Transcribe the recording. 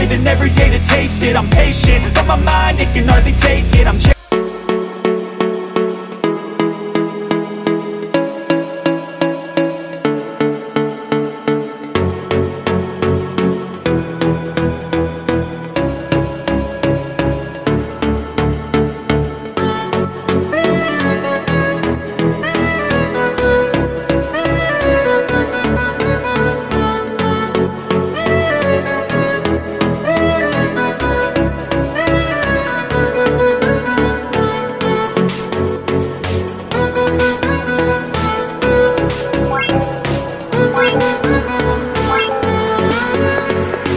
saving every day to taste it. I'm patient, but my mind, it can hardly take it. I'm